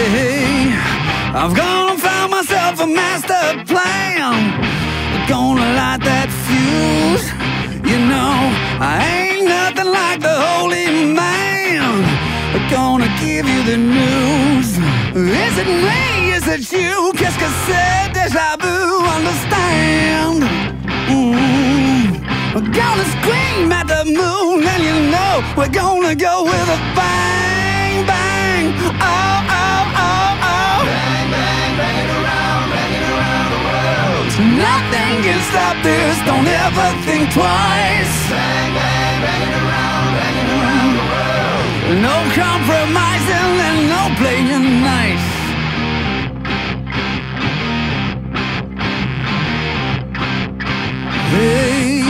I've gonna find myself a master plan. Gonna light that fuse. You know, I ain't nothing like the holy man. Gonna give you the news. Is it me? Is it you? Qu'est-ce que c'est? Deja vu, understand? Mm. Gonna scream at the moon, and you know we're gonna go with a bang, Nothing can stop this, don't ever think twice. Bang, bang, bang it around, bang it around the world. No compromising and no playing nice. Hey,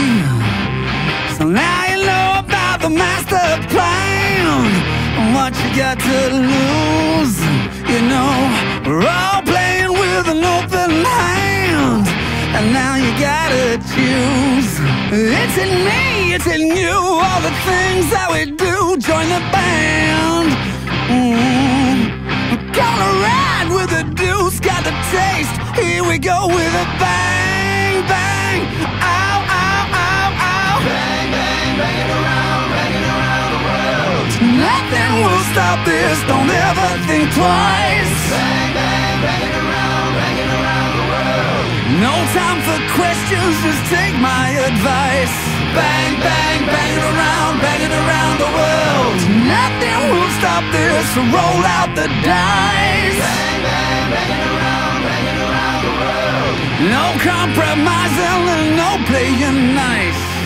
so now you know about the master plan. What you got to lose, gotta choose. It's in me, it's in you. All the things that we do, join the band. Mm. Gonna ride with the deuce, got the taste. Here we go with a bang, bang. Ow, ow, ow, ow. Bang, bang, bang around, bang around the world. Nothing will stop this, don't ever think twice. Bang, bang, bang around, time for questions, just take my advice. Bang, bang, bang it around, bang it around the world. Nothing will stop this, roll out the dice. Bang, bang, bang it around, bang it around the world. No compromising and no playing nice.